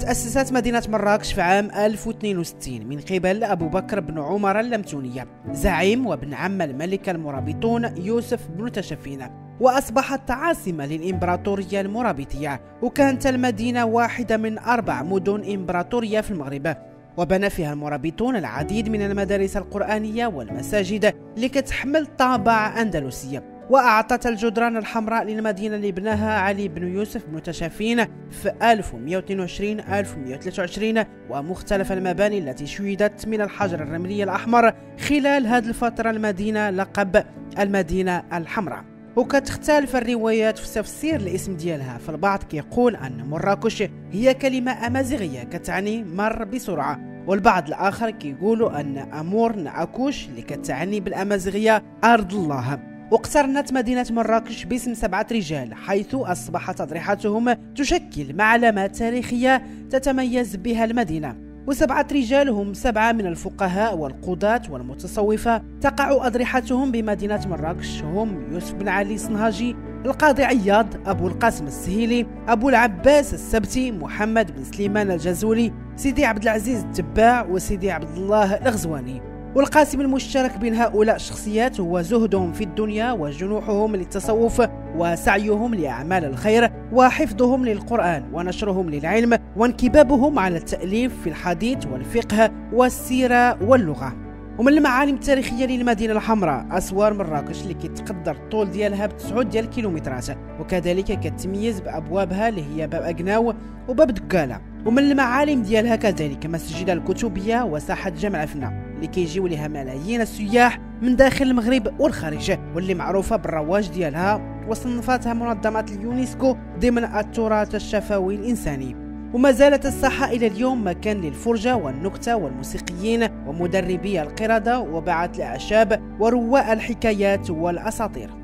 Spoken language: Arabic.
تأسست مدينة مراكش في عام 1062 من قبل أبو بكر بن عمر اللمتونية. زعيم وابن عم الملك المرابطون يوسف بن تشفين. وأصبحت عاصمة للإمبراطورية المرابطية. وكانت المدينة واحدة من أربع مدن إمبراطورية في المغرب. وبنى فيها المرابطون العديد من المدارس القرآنية والمساجد لكتحمل طابع أندلسي. وأعطت الجدران الحمراء للمدينة اللي بناها علي بن يوسف بن تشافين في 1122 1123 ومختلف المباني التي شيدت من الحجر الرملي الأحمر خلال هذه الفترة المدينة لقب المدينة الحمراء. وكتختلف الروايات في تفسير الاسم ديالها فالبعض كيقول أن مراكش هي كلمة أمازيغية كتعني مر بسرعة والبعض الآخر كيقولوا أن أمور نعكوش اللي كتعني بالأمازيغية أرض الله. واقترنت مدينة مراكش باسم سبعة رجال حيث أصبحت أضرحتهم تشكل معلمات تاريخية تتميز بها المدينة. وسبعة رجال هم سبعة من الفقهاء والقضاة والمتصوفة. تقع أضرحتهم بمدينة مراكش هم يوسف بن علي الصنهاجي القاضي عياض أبو القاسم السهيلي أبو العباس السبتي محمد بن سليمان الجزولي سيدي عبد العزيز التباع وسيدي عبد الله الغزواني. والقاسم المشترك بين هؤلاء الشخصيات هو زهدهم في الدنيا وجنوحهم للتصوف وسعيهم لأعمال الخير وحفظهم للقرآن ونشرهم للعلم وانكبابهم على التأليف في الحديث والفقه والسيرة واللغة. ومن المعالم التاريخية للمدينة الحمراء أسوار مراكش اللي كتقدر الطول ديالها بتسعود ديال الكيلومترات. وكذلك كتميز بأبوابها اللي هي باب أقناو وباب دكاله ومن المعالم ديالها كذلك مسجد الكتبية وساحة جمع فنا اللي كيجيو ليها ملايين السياح من داخل المغرب والخارج واللي معروفة بالرواج ديالها وصنفتها منظمه اليونسكو ضمن التراث الشفوي الإنساني. وما زالت الساحة إلى اليوم مكان للفرجة والنكتة والموسيقيين ومدربي القردة وبعث الأعشاب ورواء الحكايات والأساطير.